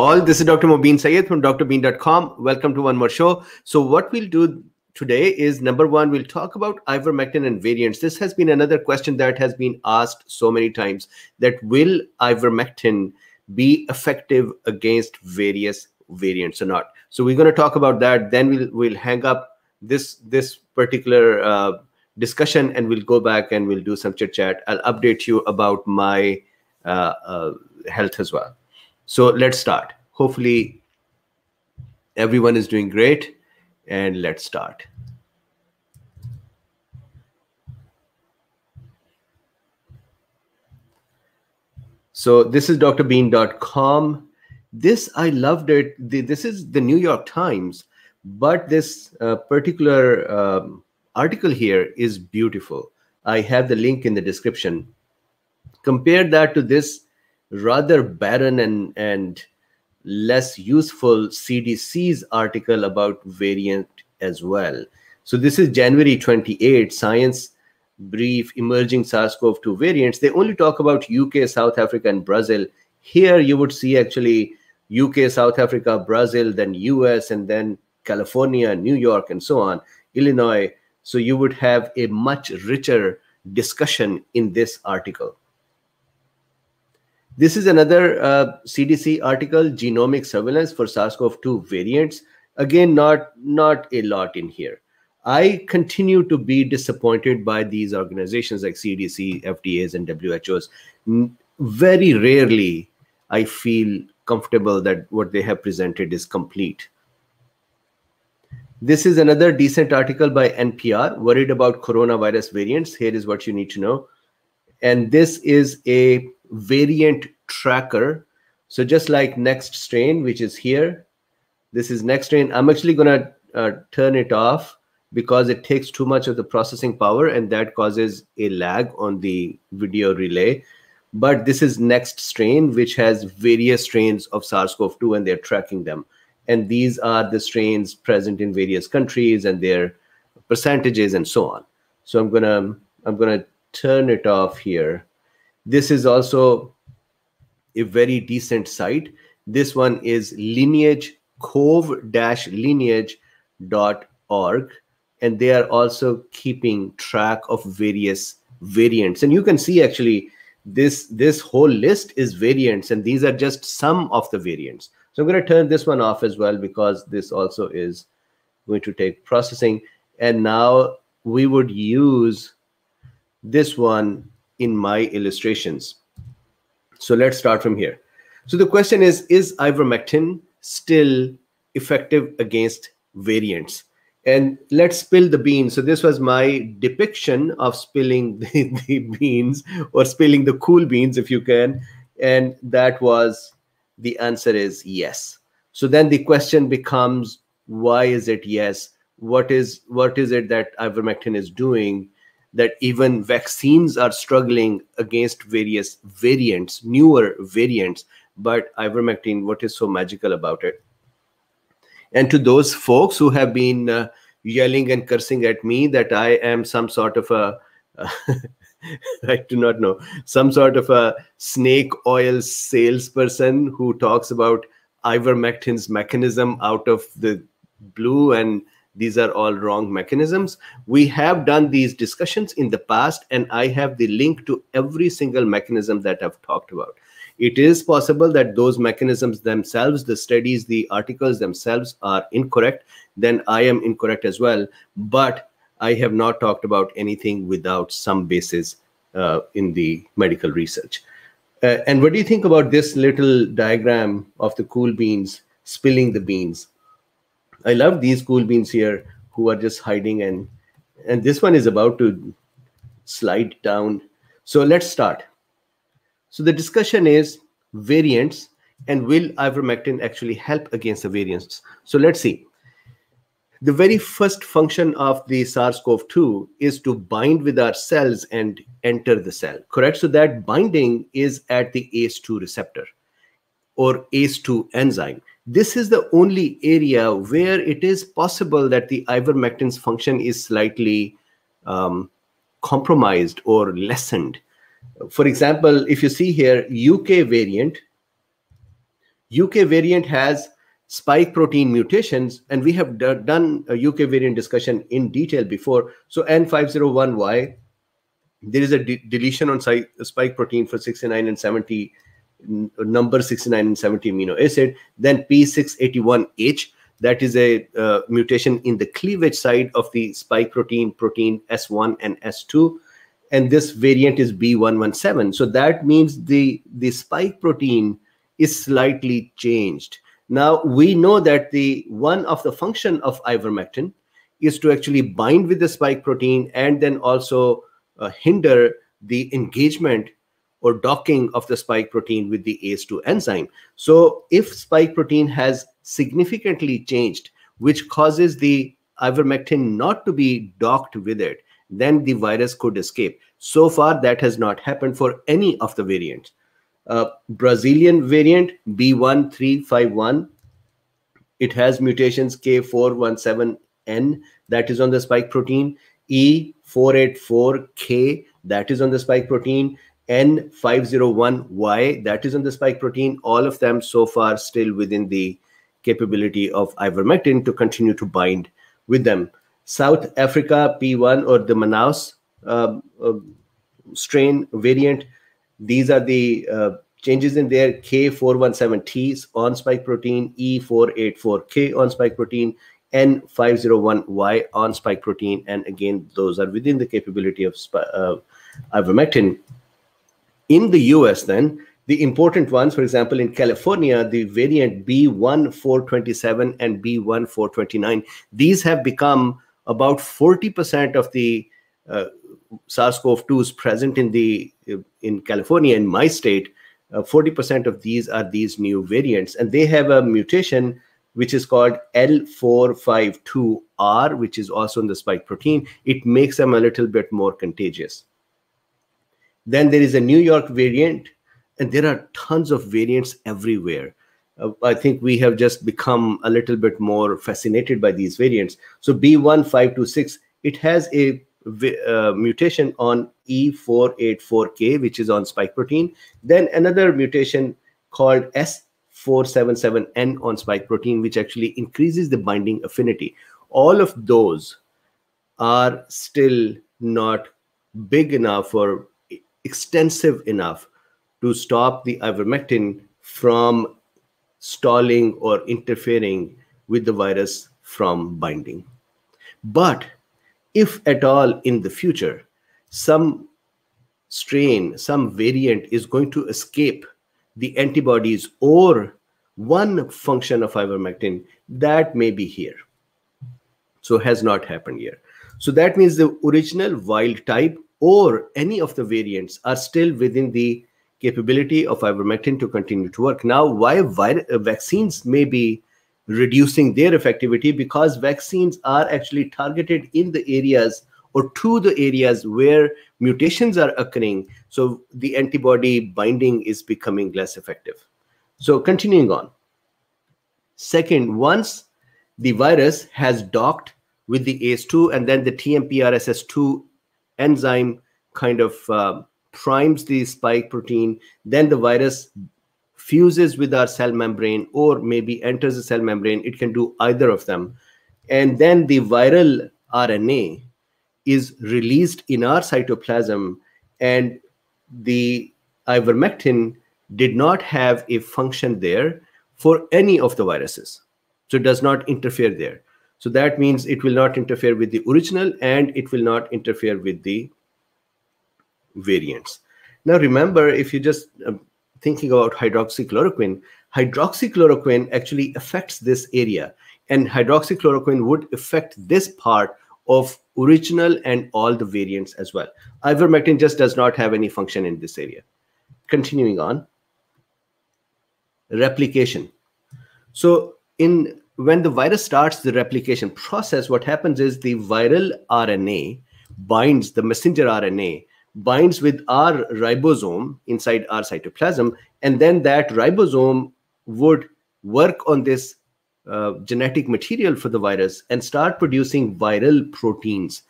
all. This is Dr. Mobeen Syed from drbeen.com. Welcome to one more show. So, what we'll do today is number one, we'll talk about ivermectin and variants. This has been another question that has been asked so many times that will ivermectin be effective against various variants or not? So, we're going to talk about that. Then we'll we'll hang up this this particular uh, discussion and we'll go back and we'll do some chit chat. I'll update you about my uh, uh, health as well. So let's start. Hopefully, everyone is doing great. And let's start. So this is drbeen.com. This, I loved it. This is the New York Times, but this uh, particular um, article here is beautiful. I have the link in the description. Compare that to this rather barren and, and less useful CDC's article about variant as well. So this is January 28, Science Brief Emerging SARS-CoV-2 Variants. They only talk about UK, South Africa, and Brazil. Here you would see actually UK, South Africa, Brazil, then US, and then California, New York, and so on, Illinois. So you would have a much richer discussion in this article. This is another uh, CDC article, genomic surveillance for SARS-CoV-2 variants. Again, not, not a lot in here. I continue to be disappointed by these organizations like CDC, FDAs, and WHOs. Very rarely I feel comfortable that what they have presented is complete. This is another decent article by NPR, worried about coronavirus variants. Here is what you need to know. And this is a variant tracker. So just like Nextstrain, which is here, this is Nextstrain. I'm actually going to uh, turn it off because it takes too much of the processing power and that causes a lag on the video relay. But this is Nextstrain, which has various strains of SARS-CoV-2 and they're tracking them. And these are the strains present in various countries and their percentages and so on. So I'm gonna I'm gonna turn it off here this is also a very decent site. This one is lineage cov-lineage.org and they are also keeping track of various variants. And you can see actually this this whole list is variants and these are just some of the variants. So i'm going to turn this one off as well because this also is going to take processing. And now we would use this one in my illustrations. So let's start from here. So the question is, is ivermectin still effective against variants? And let's spill the beans. So this was my depiction of spilling the, the beans or spilling the cool beans, if you can. And that was the answer is yes. So then the question becomes, why is it yes? What is what is it that ivermectin is doing that even vaccines are struggling against various variants, newer variants. But ivermectin, what is so magical about it? And to those folks who have been uh, yelling and cursing at me that I am some sort of a uh, I do not know, some sort of a snake oil salesperson who talks about ivermectin's mechanism out of the blue and these are all wrong mechanisms. We have done these discussions in the past, and I have the link to every single mechanism that I've talked about. It is possible that those mechanisms themselves, the studies, the articles themselves are incorrect. Then I am incorrect as well. But I have not talked about anything without some basis uh, in the medical research. Uh, and what do you think about this little diagram of the cool beans spilling the beans? I love these cool beans here who are just hiding and and this one is about to slide down. So let's start. So the discussion is variants and will ivermectin actually help against the variants? So let's see. The very first function of the SARS-CoV-2 is to bind with our cells and enter the cell, correct? So that binding is at the ACE2 receptor or ACE2 enzyme this is the only area where it is possible that the ivermectin's function is slightly um, compromised or lessened. For example, if you see here, UK variant, UK variant has spike protein mutations, and we have done a UK variant discussion in detail before. So N501Y, there is a de deletion on spike protein for 69 and 70 number 69 and 70 amino acid. Then P681H, that is a uh, mutation in the cleavage site of the spike protein, protein S1 and S2. And this variant is B117. So that means the, the spike protein is slightly changed. Now we know that the one of the function of ivermectin is to actually bind with the spike protein and then also uh, hinder the engagement or docking of the spike protein with the ACE2 enzyme. So if spike protein has significantly changed, which causes the ivermectin not to be docked with it, then the virus could escape. So far, that has not happened for any of the variants. Uh, Brazilian variant B1351, it has mutations K417N that is on the spike protein, E484K that is on the spike protein, N501Y, that is on the spike protein, all of them so far still within the capability of ivermectin to continue to bind with them. South Africa P1 or the Manaus uh, uh, strain variant, these are the uh, changes in there K417T on spike protein, E484K on spike protein, N501Y on spike protein. And again, those are within the capability of uh, ivermectin. In the US, then, the important ones, for example, in California, the variant B1427 and B1429, these have become about 40% of the uh, SARS-CoV-2s present in the in California, in my state, 40% uh, of these are these new variants, and they have a mutation which is called L452R, which is also in the spike protein. It makes them a little bit more contagious. Then there is a New York variant, and there are tons of variants everywhere. Uh, I think we have just become a little bit more fascinated by these variants. So B1526, it has a uh, mutation on E484K, which is on spike protein. Then another mutation called S477N on spike protein, which actually increases the binding affinity. All of those are still not big enough or extensive enough to stop the ivermectin from stalling or interfering with the virus from binding. But if at all in the future, some strain, some variant is going to escape the antibodies or one function of ivermectin, that may be here. So has not happened here. So that means the original wild type or any of the variants are still within the capability of ivermectin to continue to work. Now, why uh, vaccines may be reducing their effectivity because vaccines are actually targeted in the areas or to the areas where mutations are occurring. So the antibody binding is becoming less effective. So continuing on. Second, once the virus has docked with the ACE2 and then the TMPRSS2 enzyme kind of uh, primes the spike protein. Then the virus fuses with our cell membrane or maybe enters the cell membrane. It can do either of them. And then the viral RNA is released in our cytoplasm and the ivermectin did not have a function there for any of the viruses. So it does not interfere there. So that means it will not interfere with the original and it will not interfere with the variants. Now, remember, if you're just uh, thinking about hydroxychloroquine, hydroxychloroquine actually affects this area, and hydroxychloroquine would affect this part of original and all the variants as well. Ivermectin just does not have any function in this area. Continuing on, replication. So, in when the virus starts the replication process, what happens is the viral RNA binds the messenger RNA, binds with our ribosome inside our cytoplasm, and then that ribosome would work on this uh, genetic material for the virus and start producing viral proteins.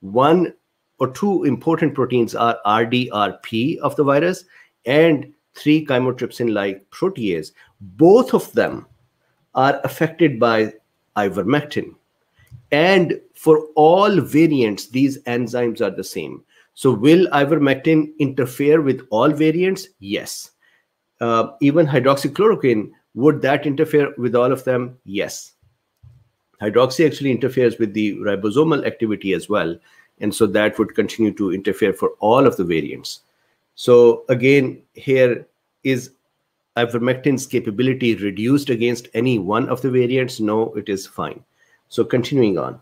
One or two important proteins are RDRP of the virus and 3 chymotrypsin like protease, both of them are affected by ivermectin. And for all variants, these enzymes are the same. So will ivermectin interfere with all variants? Yes. Uh, even hydroxychloroquine, would that interfere with all of them? Yes. Hydroxy actually interferes with the ribosomal activity as well. And so that would continue to interfere for all of the variants. So again, here is ivermectin's capability reduced against any one of the variants? No, it is fine. So continuing on.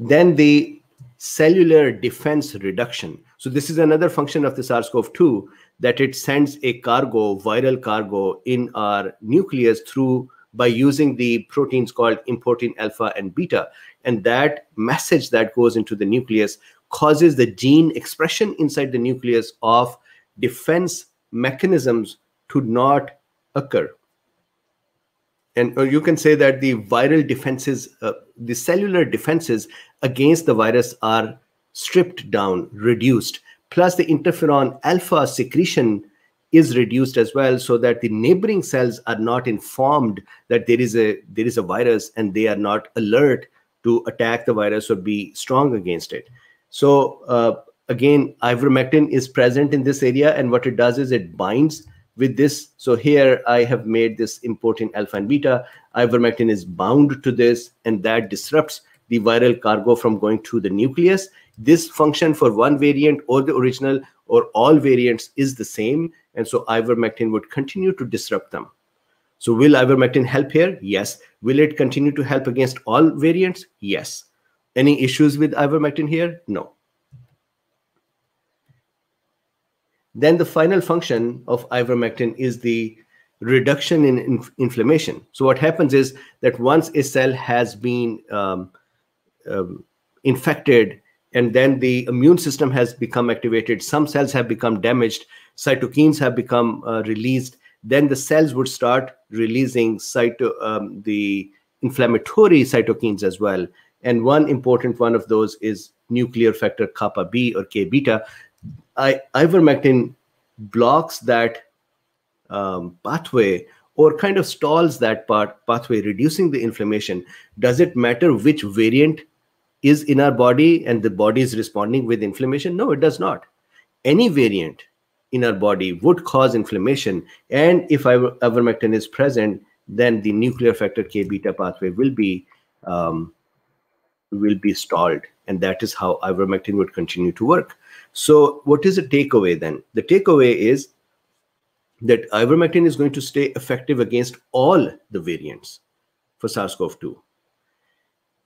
Then the cellular defense reduction. So this is another function of the SARS-CoV-2 that it sends a cargo, viral cargo in our nucleus through by using the proteins called importin alpha and beta. And that message that goes into the nucleus causes the gene expression inside the nucleus of defense mechanisms to not occur. And you can say that the viral defenses, uh, the cellular defenses against the virus are stripped down, reduced. Plus, the interferon alpha secretion is reduced as well, so that the neighboring cells are not informed that there is a there is a virus, and they are not alert to attack the virus or be strong against it. So uh, again, ivermectin is present in this area, and what it does is it binds with this. So here I have made this importin alpha and beta. Ivermectin is bound to this, and that disrupts the viral cargo from going to the nucleus. This function for one variant or the original or all variants is the same. And so ivermectin would continue to disrupt them. So will ivermectin help here? Yes. Will it continue to help against all variants? Yes. Any issues with ivermectin here? No. Then the final function of ivermectin is the reduction in inf inflammation. So what happens is that once a cell has been um, um, infected and then the immune system has become activated, some cells have become damaged, cytokines have become uh, released, then the cells would start releasing cyto um, the inflammatory cytokines as well. And one important one of those is nuclear factor kappa B or K beta. I, ivermectin blocks that um, pathway or kind of stalls that part pathway, reducing the inflammation. Does it matter which variant is in our body and the body is responding with inflammation? No, it does not. Any variant in our body would cause inflammation. And if ivermectin is present, then the nuclear factor K beta pathway will be um, will be stalled. And that is how ivermectin would continue to work. So what is the takeaway then? The takeaway is that ivermectin is going to stay effective against all the variants for SARS-CoV-2.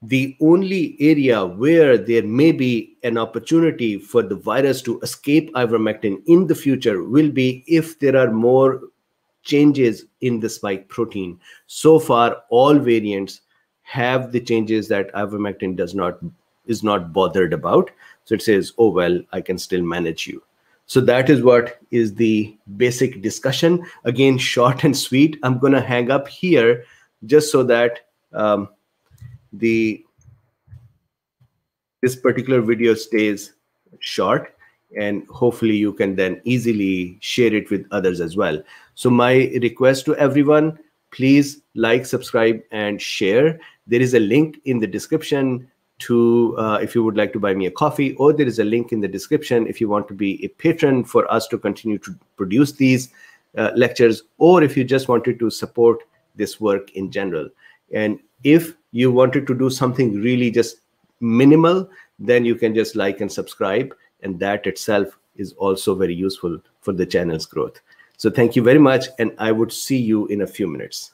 The only area where there may be an opportunity for the virus to escape ivermectin in the future will be if there are more changes in the spike protein. So far, all variants have the changes that ivermectin does not is not bothered about. So it says, oh, well, I can still manage you. So that is what is the basic discussion. Again, short and sweet. I'm going to hang up here just so that um, the this particular video stays short and hopefully you can then easily share it with others as well. So my request to everyone, please like, subscribe, and share. There is a link in the description to uh, if you would like to buy me a coffee, or there is a link in the description if you want to be a patron for us to continue to produce these uh, lectures, or if you just wanted to support this work in general. And if you wanted to do something really just minimal, then you can just like and subscribe. And that itself is also very useful for the channel's growth. So thank you very much. And I would see you in a few minutes.